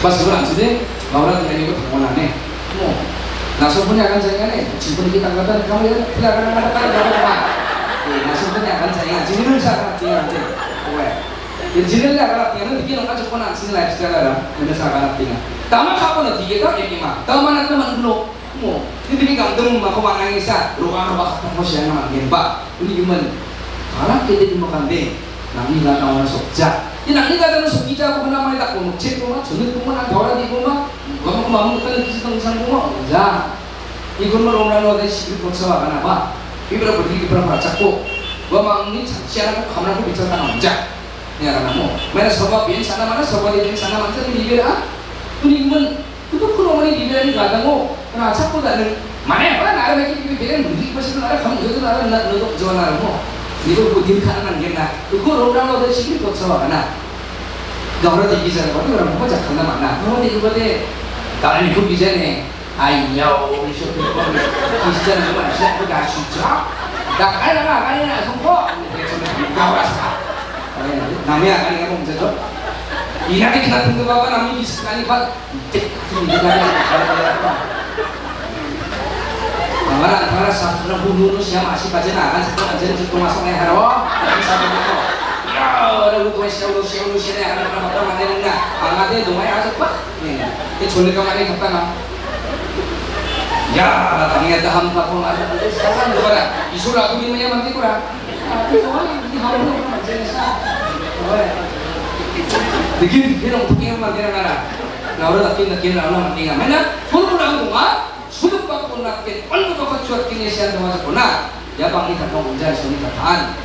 Pas bulan sini, Laura tidak ikut pengonane. Mau. Nah, sebenarnya akan saya kan, jipun kita angkatan, kamu ya, tidak akan mengatakan, tidak akan mengatakan. Nah, sebenarnya akan saya kan, sini bisa latihan, cek. Kowe. Jadi sini lah kalau latihan, nanti kita cukup nak sini lifestyle lah, ini saya akan latihan. Tama kapan nanti kita kayak gimana? Tama nanti teman dulu, mau. Ini tadi kamu tuh mau kau mangan isa, ruang rumah kamu siapa? Gempa, ini gimana? Kalau kita dimakan deh, 남이가 나와 속자. 이 남이가 나와 속이자고 하나만 다 꼬놓치구만 저녁구만 도라디구만 그거 마음껏 기시동산구만. 자 이것만 오라는 어디 시비 고쳐와가나 봐. 이거라 버리기 그런 말 잡고 와망이 잡지 않고 가만하고 미쳤다 남자. 야라나모 맨 서바 빈 사나마나 서바 빈 사나마나 리베라 그리고는 그도 그놈이 리베라니 가다고 나 잡고 다는 만에 하나 나를 이렇게 리베라 무지 버시도 나를 감겨도 나를 나도 좋아하고. 이거 뭐 딜카는 안겠나? 그거 로라노도 시킬 거쳐 하나. 너라도 비자는 거는 그럼 혼자 간다 만나? 근데 그거에 나는 그 비자네 아이야 우리 쇼핑 비자는 거 아시아. 그거 아시죠? 나 가려나 가려나 성공! 나와서 남이 아가리가 문제죠? 이나게 같은 거 봐봐. 남이 비슷하니까 아, 이때 같은 거 봐봐 ini Amara antara sastra bunuh siya masih baca nahan setelah aja itu masuk nih haro sampai itu ya ada lu siya lu siya lu siya nih haro apa mana enggak angate dumai aja pak ini chole ka mane kata na ya tanya dah ham ka pun ada sekarang dua isu lagu ini maya mati kurang itu mana di haro lu macam sa Dikit, dia orang punya mati nara. Nah, orang tak kena orang mati nggak. Mana? Pun orang rumah, sudah bakal nakin, anu bakal cuat kini sekolah. Ya bang kita kau menjadi suni kataan.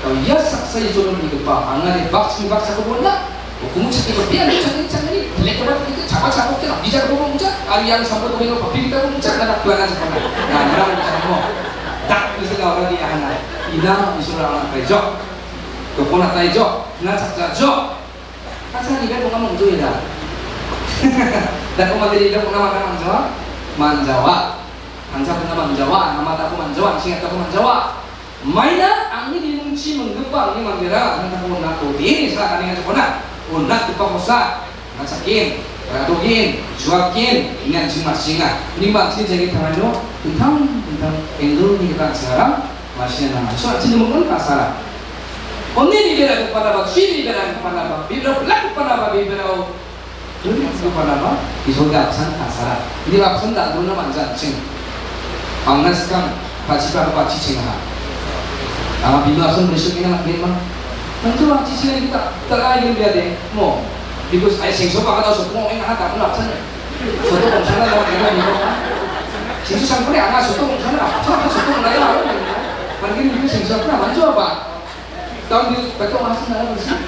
Kau ya saksa itu orang hidup pak. Angin di bak sini bak sakit bola. Hukum sakit berpian, sakit sakit. Lekor itu capat capat kita bijak bohong muncak. Alian sampai tuh yang papi kita muncak dan tuan sekolah. Nah, orang muncak mau. Tak bisa orang di anak. Ina disuruh anak kerja. Kau nak kerja, nak saksa jo. Kasar ni kan bukan mengjual dah. Dan kau mati dia pernah makan manjawa, manjawa. Angsa pernah manjawa, nama aku manjawa, singkat aku manjawa. Mainan angin di munci menggepang ni mandira, nanti aku nak tu ini salah kan dengan sekolah. Unak tu pamosa, ngasakin, radukin, juakin, ingat cuma singa. Ini maksud jadi tangan lo, tentang tentang endul ni kita sekarang masih nama. So, jadi mungkin kasar. Onde libera kepada Bapa, si libera kepada Bapa, libera berlaku kepada Bapa, libera Dunia kepada Bapa, di surga absen kasar. Ini absen tak paci cing ha. Ama bila absen besok ini nak lima. Tentu paci cing kita terlalu dia deh, mo. Because ay sing sopa kata sopa mo ingat tak pun absen. Soto kong sana lawan kita ni kong. Sing pun ya, anak soto kong sana, soto soto kong lain. Mungkin itu sing sopa manjo apa? Tahun di betul masih dalam bersih.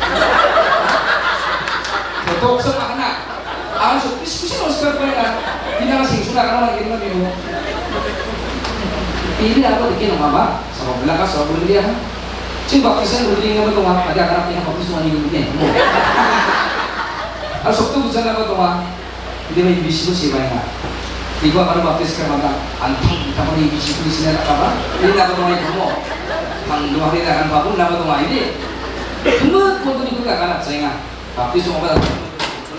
Betul sama anak. Awan so diskusi harus kerja kan. Tidak masih sudah karena lagi lagi pilih aku dikit nama apa? Sama bela kas, sama boleh dia. Cuba kita sendiri boleh dengan betul mah. Ada anak yang mampu semua ini dia. Al sabtu bukan apa betul mah. Dia main bisu si banyak. Ibu akan baptis kan, ke mata antum. Kamu ini bisu di sini ada apa? Ini apa betul mah itu mah. Mang dua hari akan bangun apa betul mah ini. Semua kau tu juga kanak sayang. Baptis semua betul.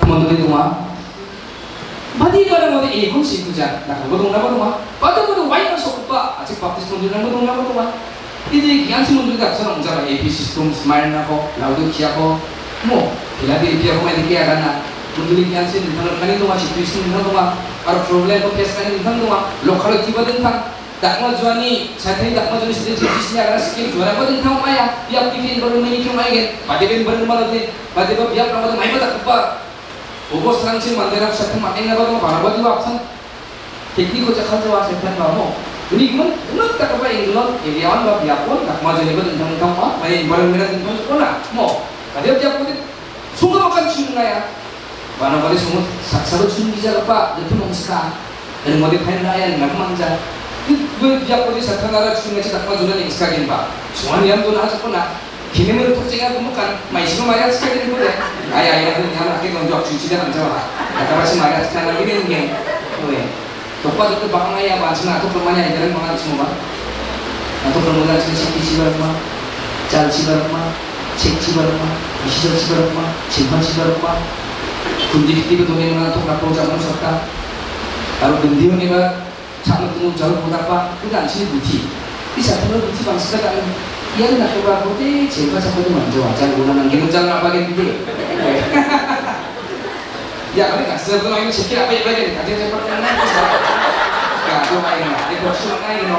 Mau tu itu mah. 바디 바르모데 이 홍시 부자 나가 고동 나가 동아 바도 고동 와이가 속바 아직 바티스트 문제는 고동 나가 동아 이들이 기한치 문제가 앞서는 문제가 APC 스톰 스마일 나고 라우드 키하고 뭐 빌라디 피하고 많이 키하가나 문들이 기한치 문제는 많이 동아 시트리스 문제는 동아 바로 프로블렘 포켓스 많이 문제는 동아 로컬 기버든 탕 dakma juani satri dakma juani sedih sedih sini agar skin juara kau tentang maya biar kini baru mengikir maya kan pada kan baru malam ni pada biar kamu tu maya tak apa Ubos serang sih mandera satu makin apa tuh mana buat juga absen teknik kok cakap tuh asyik kan kamu ini gimana gimana tak apa England iriawan bab biapun dakma juani apa tentang tentang mah maya baru merah tentang sekolah mau pada biar pun sungai makan sungai ya mana pada sungai saksa tuh sungai jalan pak itu nongska dan mau dipain raya nggak manja 그 비약보디 사탄나라 중에서 닥마 주는 익스 기능 물을 특징이라 보니까 마이시로 마야 스타일이 뭐래 아야 이라든 다만 아기 먼저 주치자 남자와 kata masih maria sekarang lagi nih yang gue Tukar itu bangun ya bang, cuma aku perempuan yang jalan makan semua Aku perempuan yang sih kisi berapa, cal si berapa, cek si berapa, bisa si berapa, simpan si berapa. Kunci kita betul ini mengatur kapal zaman serta. Kalau gendiu nih bang, cak lu tunggu jalur buat apa? Enggak sih bukti. Bisa perlu bukti bang sekarang 얘는 나쁘고 보디 제가 자꾸 nanti macam apa 기분장 나빠겠는데 ya kami nggak sebelum ini sedikit apa yang lagi pernah cepat kan nggak cuma ini di kosong ini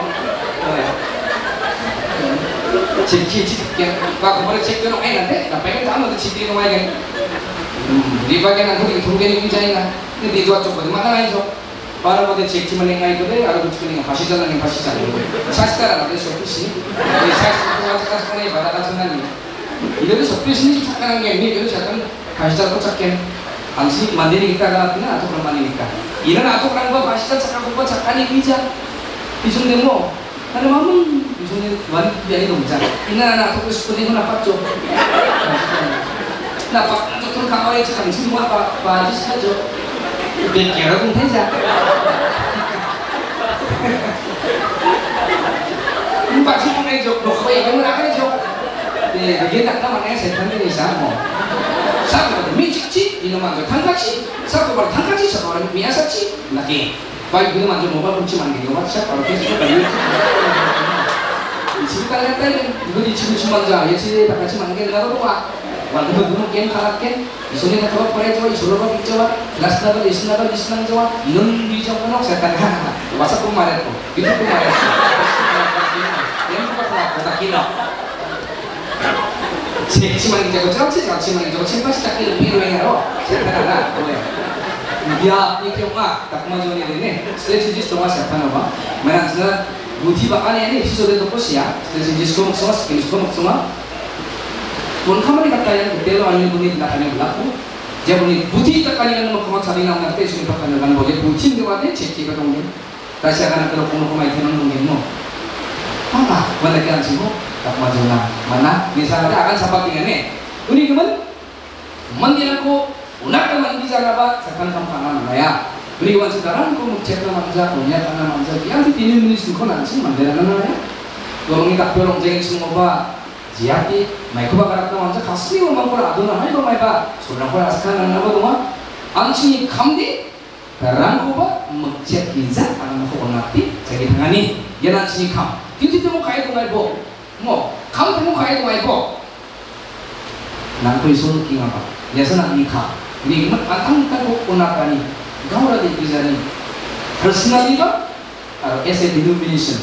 Cici, cici, yang kalau kemarin ciki no nongain nanti tapi kan kamu tuh ciki no lagi di bagian aku itu mungkin ini bicara ini di dua coba di mana lagi para poder ser que manem aí também, agora muito bem, faço já não faço já não. Faz cara não deixa por si. Faz por outro caso também, para lá também não. 이들은 섭빈이 착각한 게 아니에요. 이들은 약간 가시자로 착해. 당신 만드는 기타 같구나, 아토 그런 만드니까. 이런 아토 그런 거 가시자 착각한 거 착각이 이자. 이정도 뭐, 나는 마음은 이정도 완 비아니 동자. 이나 나 아토 그 스푼이 하나 빠져. 나 빠져 그런 강화에 당신 뭐 빠지 사죠. Bên kia nó cũng thấy ra Bakso nó loh kau yang nak ejok. Eh, dia nak nama ni saya tanya ni sama. Satu pada micici, ini mandu tangkaci. Satu pada tangkaci, satu pada biasa ci. Lagi, baik ini mandu mobile kunci mandi. Nomor siapa? Kalau kita balik. Di sini kan ada yang dulu di sini cuma jual, ya sih tak kasih mandi kalau tu pak. Game kalah kan, isunya nak kau pernah coba, isunya kau coba, kelas naga, isu naga, isu naga coba, inun bisa kau nak setan kan, masa kemarin tu, itu kemarin, yang kau pernah kata kilo, cek cuma yang jago jago cek cuma yang jago cek pasti tak kilo biru ada, boleh. Dia ini kau mah tak maju ni ni, strategi tu masih apa nama, mana sebenarnya buti bakal ni episode tu pun siap, strategi tu semua, skill tu semua, 원카마리 가까이는 그때로 아니 분이 나타내 몰랐고 제 분이 부티 딱까지는 뭐 그만 자리 나오는 때 지금 바깥에 가는 거지 부티인데 와대 제끼가 동네 다시 아까 그런 공부 많이 되는 동네 뭐 apa mana kan sih tak majuna mana misalnya akan sahabat ini ini kemen mandiran ko unak teman bisa apa sekarang kamu kanan mana ya ini wan sekarang ko cek nama manja punya karena manja dia di sini menulis ko nanti mandiran mana ya Dorong ini tak dorong jangan semua 지 Sejati, mereka bakal kata macam kasih orang mangkul adun lah, ni mereka sebenarnya kau asalkan mana apa tuan? Anjing kamdi, terang kau bah mencet kiza, anak kau ngerti, jadi tangani, ya anjing kam. Kita tu mau kaya tu mereka, mau kam tu mau kaya tu mereka. Nanti isu kini apa? Biasa nak nikah, nikah matang tak kau nakani, kau ada kiza ni. Personally bah, as a denomination,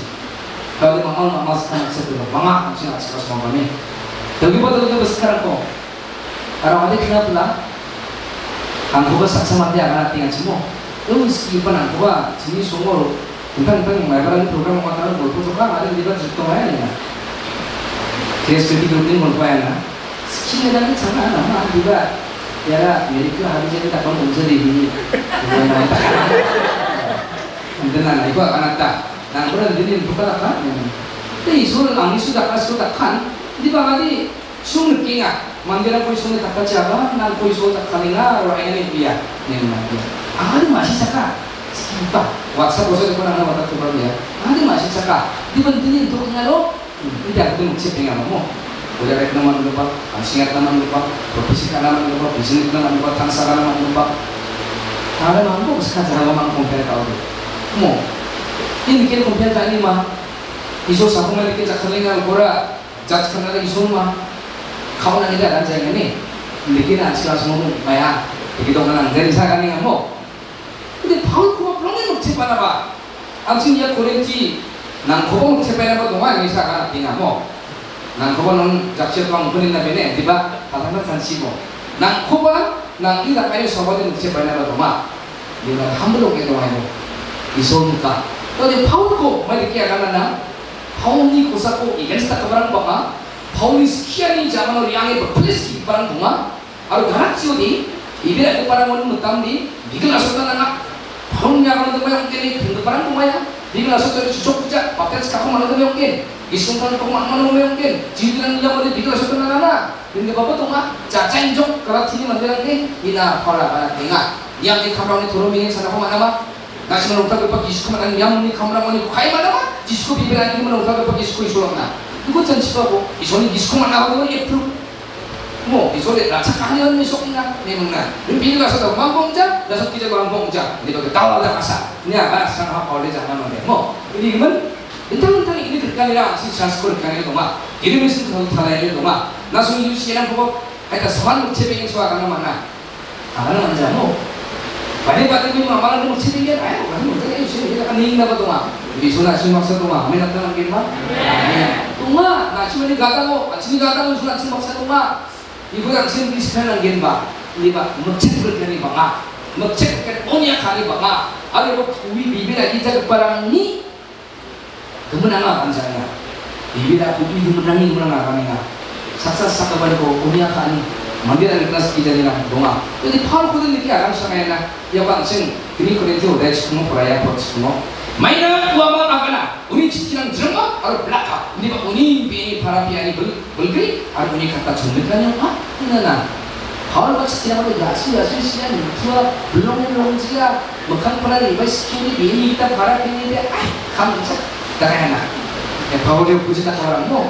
kalau mahal sekarang saya tuh bangga sih nggak sekarang semua kami tapi pada itu sekarang kok orang ada kenapa lah angkuba saksa mati akan tinggal semua itu meskipun angkuba sini semua tentang tentang mereka program makanan boleh tuh kan ada di dalam situ mana ya kayak seperti grup ini apa ya sekian dan sana nama juga ya Amerika hari jadi tak kamu bisa di sini dan itu akan ada nah jadi bukan apa tapi isu ang isu dah kasih tak kan? Di bawah di sung kinga mandiran koi sung tak kaca apa? Nang koi sung tak kalinga orang ini dia nih nanti ada masih cakap? Sekitar WhatsApp bosnya itu nang WhatsApp tuh ya. Ada masih cakap? Di pentingnya untuk ngalo tidak ketemu cek dengan kamu udah rek nama lupa singkat nama lupa profesi nama lupa bisnis nama lupa tansa nama lupa. Ada mampu sekarang mampu compare kau mau ini kira kumpian tak ini mah iso sapu mali kita kelingan kora jat kenal iso mah kau nanti ada aja ini bikin asal semua maya begitu kan dari saya kan yang mau 근데 바울 코가 병에 먹지 빠나 봐 아무튼 야 고랭지 난 코가 먹지 빠나 봐 동안 이사 가나 띵아 뭐난 코가는 잡지 빵 보낸다 베네 디바 바탕만 산시고 난 코가 난 이가 빨리 서버든 먹지 빠나 봐 동안 이거 함부로 오게 동안이고 이소 어디 파울코 이렇게 가면나 파울이 고사코 이겐스타 그만 봐가? 파울이 스키아니 자만으로 양의 버플레스키 바람 동아 아로 가락지오디? 이베라 그 바람은 못담디 니글 나서다나 파울 야가는 동아 형께니 그 바람 동아야? 니글 나서다니 주쪽 부자 박대스 갖고 말하는 동아 형께 이승판 갖고 말하는 동아 형께 지지난 이야기인데 니글 나서다나 근데 바빠 동아? 자짜인종 가락지니 만들었니 이나 파라바라 땡아 니한테 가방에 도로미니 사나고 만나봐 national ucianan pokok, hai malama kisko bibira ni mana-mana. 고이 손이 기스코만 나오고 예쁘고 뭐 이 손에 라차카니언니 속이나 내문나 비누 가서 더 왕봉자? 나서 기자 왕봉자. 이렇게 따와다 가사. 그냥 아상 하고 올리자 하는데. 뭐 이름은 일단은 이리 들까니라 시차스코를 가는 동안 이름이 쓴 타나야 동안 나서 유시랑 보고 하여튼 서한 우체병이 소화가는 만나? 가는 남자 뭐. Kan mau cebeng sih kita kan di sana sih maksud mah lagi nah gata gata sunat sih maksud ibu sini Kristen gen ba ini berkali kan onya kali banga ada lo kuwi bibi lagi barang ni kemenangan saya bibi dah kuwi kemenangan kemenangan kami nggak saksa saksa balik ko onya kali mandirang iknas ki janina dunga jadi paru kudin niki arang sangayana ya bang sing kini k u r i t i odai cikumo poraya por chikumo maina kuama agana uni chikinang jerma ar blaka ni ba uni bini para piani bul bulgri ar uni kata chundikanya ha nana Hal bak siapa berjasi a s i siapa tua belum belum jia bukan pernah ribai sekini bini kita para piani dia ah kamu cak dah enak ya kalau dia puji tak orang mau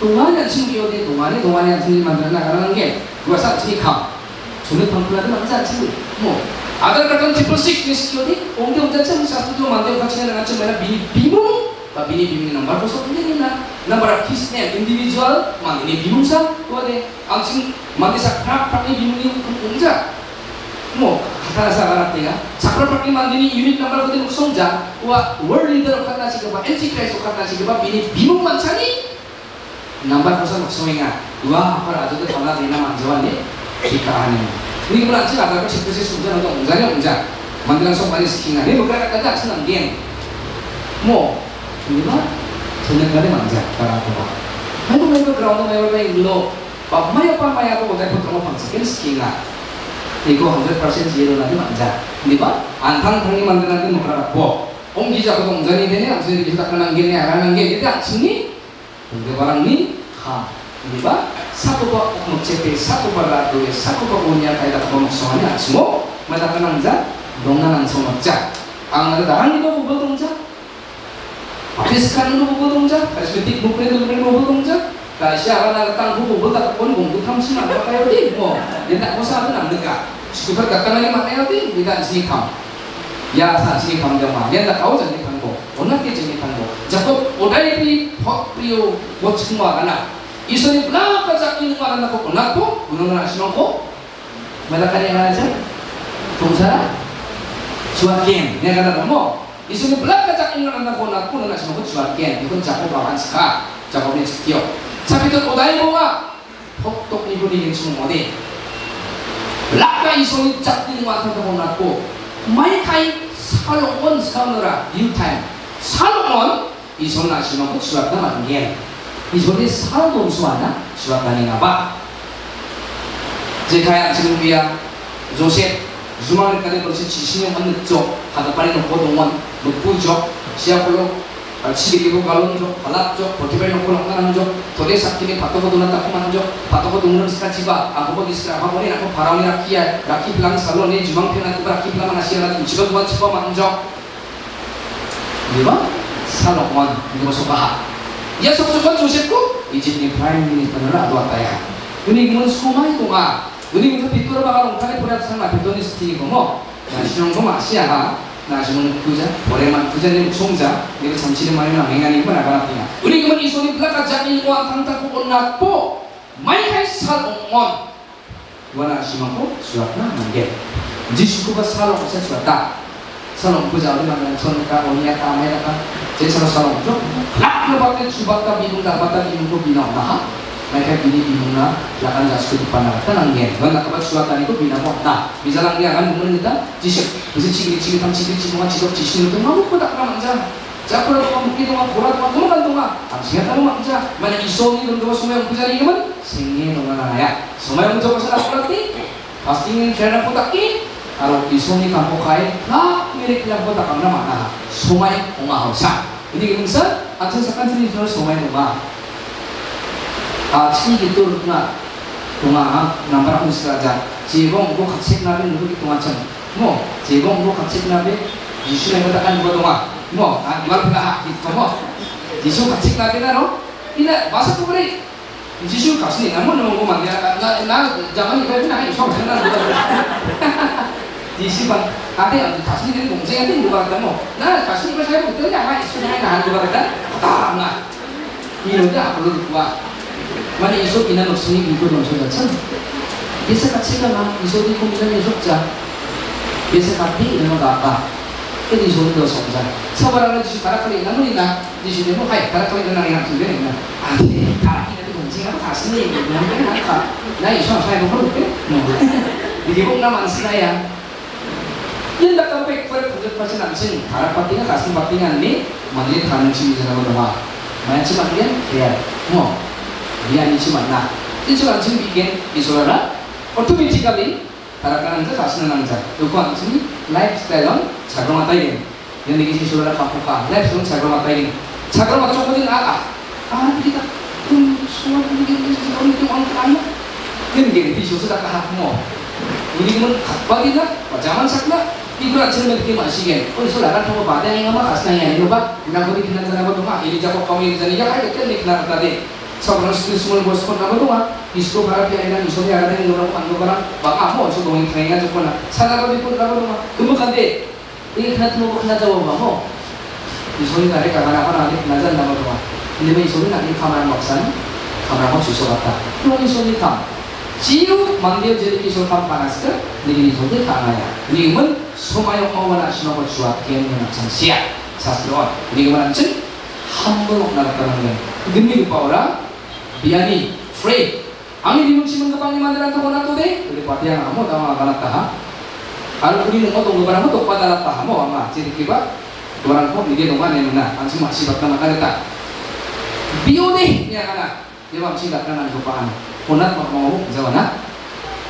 동안을 신기하게 동안에 동안에 승리 만들어 나가는 게 그것은 지카 저는 방풀하든 항상 지금 뭐 아들 같은 집을씩 시키오니 옹대 옹대 참 사수도 만들어 같이 나가지 말아 미니 비문 바 아, 미니 비문 넘버 벌써 흔들리나 넘버 키스네 인디비주얼 만 이니 비문사 또데 암신 만디사 크락 크락이 비문이 공자. 뭐 하나 사가라테가 사크라파키 만드니 유닛 넘버 그대 목성자. 와 월리더로 간다시게 봐. 엔지크에서 간다시게 봐. 미니 비문 만찬이 kosong kosong ingat. Dua apa aja tuh kalau dia nama jawan jika aneh ini. Kemudian sih ada apa sih sudah untuk ungzanya ungzan mandiran sok balik sekinga ini bergerak kata senang dia mau ini mah senang kali manja para tua. Ayo main ke ground main main lo. Pak maya apa maya apa udah pun kamu pangsikin sekinga Iku 100% zero nanti manja Ini pak antang tangi mandiran nanti mau kerap bo. Om giza ke ungzani ini yang sendiri kita kenang gini kenang gini. Sini Ini ha ini pak satu pak mengcepe satu pak ratu satu pak punya kayak tak mau soalnya semua. Mereka kenang zat dongan langsung ngecak ang ada dahan itu bubu dongja habis kan itu bubu dongja habis betik buku itu buku bubu dongja kalau siapa nak datang bubu bubu tak pun bubu tam sih nak pakai itu mo dia tak usah apa nak dekat. Sekitar kakak lagi mana itu tidak sini kam ya saat sini kam dia mah dia tak tahu jadi kan bo onak dia jadi kan bo jakob odai di hot prio buat semua anak Isoni belaka sa inuman na ko kunako, kuno na sinong ko. Malakan yang aja. Tungsa. Suakin, ini kata mo. Isoni belaka sa inuman na ko na kuno na sinong ko suakin. Ikon jago bawan ska, jago ni setio. Sabi to odai mo nga. Hoktok ni buni yung sumodi. Laka isoni cak ni watan ko na ko. May kay Salomon sa nora, new time. Salomon, ison na sinong ko suat na matangyan. 이 소리 사 동수하나 수학가능가 봐. 제카야 지금 비야. 조셉 주말까지 벌써 지신의 없는 쪽 하다 빨리 놓고 동원 놓고 쪽 시아폴로 시리기고 갈론 쪽 발랍 쪽 버티벨 놓고 놓고 쪽 도대 삭기니 바토고 도난다 코만 쪽 바토고 동는 스카 지바 아고보 디스카 하모니 나고 바라오니 라키야. 라키 플랑 살로니 주방 편한 거 라키 플랑 하시야 지가 두번 치고 만족 lima? Salomon lima subaha ya suksukan susitku izin ni prime minister na dua taya ini mun skumai ko nga ini mun pitur ba kalong pura purat sana tinggi ni sti ko mo na sinong ko masya ha na sinong kuja. Boleh man kuja ini sungja ni samsi ni mai na mengan ni pun akan ini mun isu ni belaka jani ko ang tanta ko onak po mai hai Salomon wana simako surat na mangge jisuku ba Salomon sa surat salom puja jaw man nan son ka onya ka mai ka je sa salom to lak no subat ka binung da batan in ko binong mereka bini binung na jas ko dipana ta nang ngen ba na ka ba ko ta bisa lang kan mun kita jisik bisa cigri cigri tam cigri cigri mo cigri cigri mau ko tak ka manja Japur itu mungkin itu mah kurat mah tuh kan tuh siapa tahu mah bisa. Mana iso dan semua yang bisa ini kan? Singi dong lah ya. Semua yang mencoba salah kurat nih. Pasti ingin karena kutak. Kalau iso kamu kain, nah po taki aro isoni kampo kai na milik lang po takam na mana sumay umahaw sa hindi minsan at sa kansin ito sumay umahaw 아 친기 또 나 동아 남바라 무스라자 제공 뭐 같이 나면 누구 동아천 뭐 제공 뭐 같이 나면 이슈에 거다 안 거동아 뭐아 이말 그가 이거 뭐 이슈 같이 나면 나로 이나 마사 그래 지수 가슴이 나무 너무 만데 나나 자만 이거 그냥 이거 생각 네 시방 앞에 자신 있는 동생한테 물어봤다 뭐나 자신 있는 걸잘 못하냐 예수님이 나한테 말했다 다나 이런데 앞으로 누구와. 만약 예수 비난 없으니 이거 넘쳐갔잖아 예수 같이 가나? 예수도 공전 예수자. 예수 같이 이런 거 아빠 근데 예수는 더 성자. 서바라는 지시 바라카리 있나 물이나 지시는 뭐 하이 바라카리 있나 이랑 두개 있나 안돼 바라카리 동생하고 자신이 얘기하는 게 낫다 나 예수 앞에 한번 볼게 이게 뭔가 많습니다 yun nakampay ko rin pagkat pa siya namin siya harap patingan kasi patingan ni maglit kanin siya nila naman naman mayan siya nih kaya dia diyan siya man ini yun siya bikin siya bigyan isura na automatically para kanan siya kasi na lang siya dukuan siya lifestyle on sagrong atay ini? Yang naging siya sura na lifestyle on sagrong mata ini sagrong mata ko Ah, aka ah kita kung suwa bigyan siya ang kaya yun ganyan siya mau? kahap mo hindi mo kakbal kita pajaman sakla 이거 봐 그냥 거기 그냥 사람 거 ini jago kamu ini jadi ya kayak kan nih tadi seorang istri semua bos pun nama doa isko para pia ina iso dia ada yang orang pandu barang bang amo iso dongeng kaya aja pun sana kau pun nama doa tunggu kan deh ini kena tunggu kena jawab bang iso ini dari kamar apa nanti kena jalan nama doa ini mah iso ini nanti kamar maksan kamar mak susu rata tuh iso ini kam 지우 망디어 제리 기술 한 파나스가 니기 소들 강하야 니금은 소마용 어원아 신호가 주와 개념 장시야 사스로원 니금은 안친 한번 나갔다는 거 근데 그 파워라 biani free ang hindi mo simon ka pang imandaran to na to de uli pati ang amo tama ka ta ha ano kuni mo to ngobara mo to padala ta mo ama jadi kiba orang ko nige no mane na ang sima sibat na makareta bio de nya kana dia bang sibat na nang kupaan kunat mo mo jawana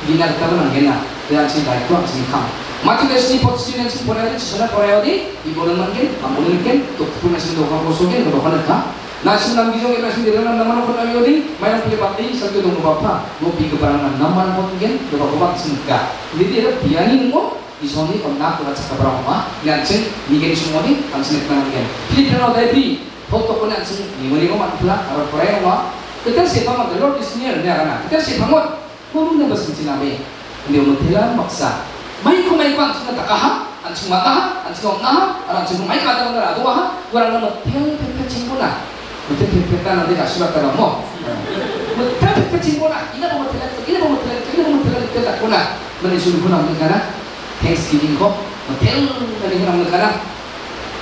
ginar ka nang gena dia cinta itu ang singkam mati dari sini yang sini boleh ada sana boleh ada ibu dan mungkin kamu mungkin tuh punya sini doa kosongnya doa kan Nasim nam gizong ina sendiri nam naman ko na yodi, may ang pilipati sa ito dong bapa, mo pi kebarangan naman ko ngin, do ko bak singka. Jadi ada bianin mo, isoni ko na ko sa kabarama, ngansin nigen sumoni ang sinet na ngin. Pilipino dai bi, foto ko ngansin ni mo ni mo matla, aro pare mo. Kita si pamot, Lord is near niya kana. Kita si pamot, kulong na basin sinabi. Hindi mo tila maksa. May ko may pang sa takaha, ang sumata, ang sumata, ang sumay ka daw na aduha, wala na matil pepe na. Mungkin kita nanti gak surat kalau mau. Tapi kecimona, ini mau telan, ini mau telan, ini mau telan, kita tak pernah menyusun guna negara. Thanksgiving kok, hotel dari guna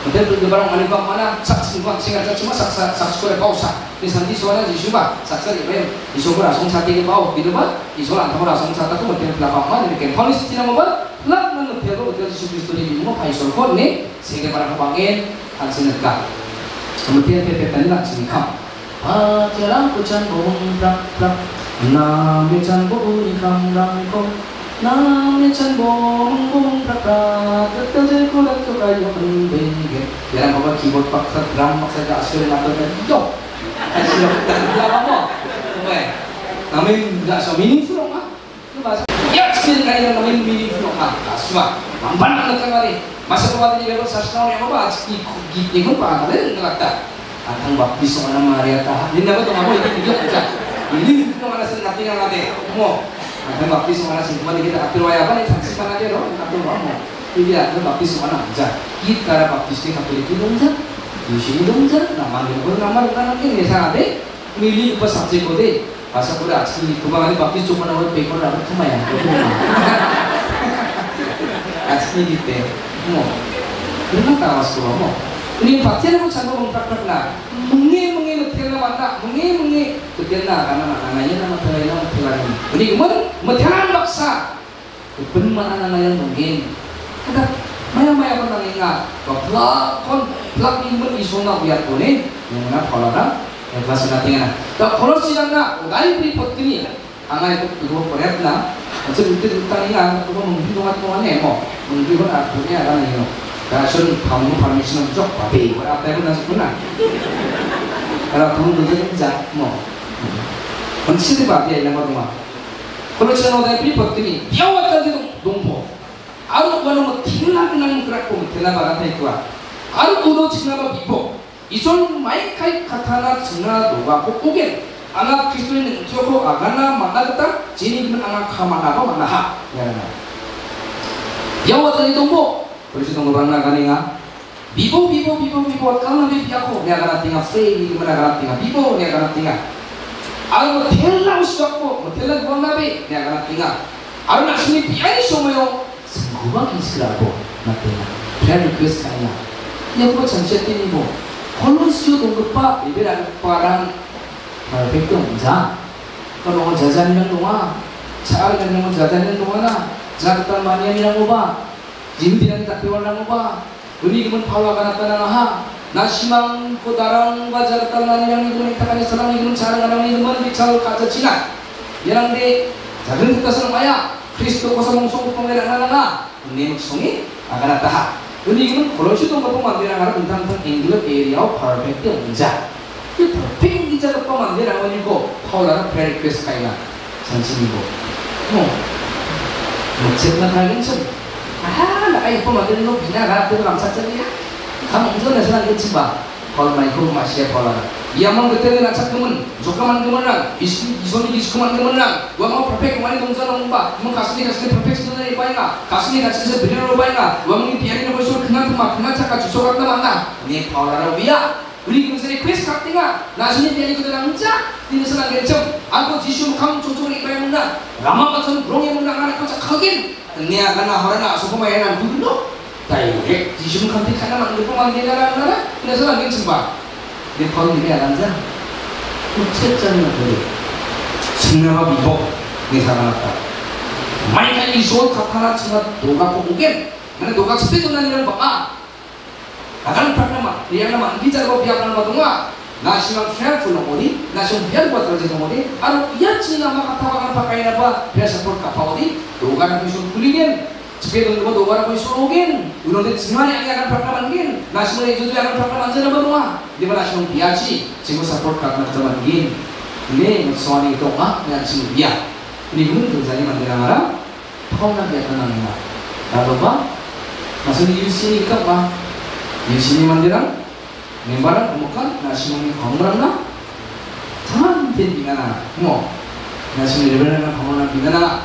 negara. Hotel itu barang mana kok mana saksi kok sehingga cuma saksa saksa kau sa. Ini nanti soalnya di Suba, saksa di Rem, di Suba langsung sate di bawah, di depan, di Suba langsung langsung sate itu hotel belakang mana di Kemp. Polis tidak mau lah mana hotel hotel di Suba itu di mana Paisol kok nih, sehingga para kebangin, hasil negara. Kemudian PP tadi sini kam. Ajaran kucan 南無 chân bồ bồ tất cả tất cả giới cô đất tất cả dục hình bình nghiệp giờ là một cái keyboard bạc sắt ram bạc sắt đã xuyên là tôi đã dục cái gì đó là bác bỏ không phải namin nggak so meaningful ah itu bahasa yaksin kaya namin meaningful ah asma mamban ang kemari masa kuwat ni lewat sasna yang apa aski git ni pun pa ada ngelakta atang baptis sama Maria tahap ini dapat kamu itu juga aja ini kemana sih nanti yang ada mau Atang baptis sama nasi. Cuma kita atur waya apa nih? Saksi mana dia dong? Atur kamu. Ini atang baptis sama aja. Kita baptis di katolik itu dong aja. Di sini dong aja. Nama dia pun nama bukan nanti nih sana deh. Milih pas saksi kode. Pasal kode asli. Kemarin baptis cuma nama pekor dapat cuma ya. Asli gitu mo Lima tawas ko mo Ini patian mo sa mga prakrak na Mungi mungi matiyan na mata Mungi. Mungi Matiyan na karena anaknya na matiyan na matiyan Ini mo matiyan maksa. Ipan man anaknya mungkin. Kada maya maya ko nang inga Plak kon plak ini mo iso na biar ko ni Yung na pala na Yang kelas natin na Tak kalau silang na Ugai pri pot kini angay ko igo koret na so itu tani nga ko mo. Hindi nga ko ane mo. Hindi ko na ko niya kana からこの土壌にざもう本ばでやまどまこの人の大ピポッティビアワタでどんぼあるわのもティナクナムクラコムテナバラテイクはあることちなばピポ依存毎回刀つなどはここげん anak Kristu ini joko agana magalta jini bin anak kamana ko manaha ya ya wata ni tumbo Kristu tumbo bana kaninga vivo, vivo, vivo, vivo, cada una vez viajo, 내가 갈았대가, 세일이 뭐라 갈았대가, vivo, 내가 갈았대가. আর ও ঠেললাম সব ও ঠেলার বন্ধাবে দেখা না তিঙা আর না শুনি বিয়ারি সময়ও গুবা কিসলাবো না তিঙা প্রেয়ার রিকোয়েস্ট খাইয়া ইয়াবো চঞ্চে তিনিব 콜로시오 동급파 이베라파랑 백동자 그럼 자잔이랑 동화 차알이랑 동화 자잔이랑 동화나 자그탄 마니안이랑 오바 진디랑 딱배원랑 오바 우리 이름은 바와가 나타나하. 나 희망고 나랑과 자랐다는 양 이름은 이타간의 사람 이름은 자랑하는 이름은 비차로 가져지나. 이랑데 작은 뜻은 마야. 그리스도 고사몽 소구통에 나가나 내 목성이 아가나타하. 우리 이름은 고로시도 먹고 만들어가라. 은탕탕 앵글러 에리아오 퍼펙트 응자. 이 퍼펙트 응자가 또 만들어가고 이거 파울라라 프레리크스카이나 잠시이고. 뭐 목책나 가긴 좀 Ah, nakaya lo bina ko tuh pero ang sasabihan. Kamu itu nasa nang itsuba. Kol mai ko masya kola. Ya mong getere nak sak kemen, so kemen kemen nang, isi iso ni iso kemen kemen. Gua mau perfect kemarin kamu sana ngumpa, mau kasih kasih perfect sana ni pai nang, kasih nih kasih sebenarnya lo pai nang. Gua mau ni piarin apa suruh kena kenapa mak, kena cakap suruh kena mana. Ni kola rubia, 우리 교사의 questa mattina la gente viene con la 입어야 뭔가 라마바처럼 부렁이 뭔가 하나 cosa 거긴 내가 나 하나 소고마야 난 불로 다이게 Gesù come 만들 동안 내가 하나 그래서 안 괜찮아 내 바로 이게 안 앉아. 우체장이 그래 신명아 비복. 내 사랑한다. 마이카 이소 카파라 치마 도가 고게. 나는 도가 스피드 나니는 봐봐. Akan pernah dia nama bicara kau biar nama tunggu nasi mang fair pun nomori nasi biar buat kerja nomori. Aru ia cina nama kata akan pakai apa biar support kapal di doga nak isu kulingen sepeda dulu doga nak isu logen udah di semua yang akan pernah mangin nasi mulai itu akan pernah mangin nama tunggu di mana nasi biar sih cuma support kapal teman mangin ini soal itu ah yang cuma biar ini pun terjadi mandiri marah kau nak dia ya lalu apa masuk di sini apa 예수님한테랑 멤버랑 어묵간 나시몽이 건물한나? 탄텐 미나나. 뭐 나시몽 레벨랑 건물한 미나나.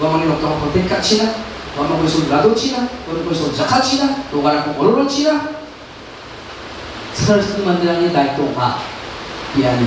와만이 없다고 버텐 까치나? 와만 벌써 라도치나? 와만 벌써 자카치나? 도가랑, 오로로 치나? 설수 만들라니 날동아 비아니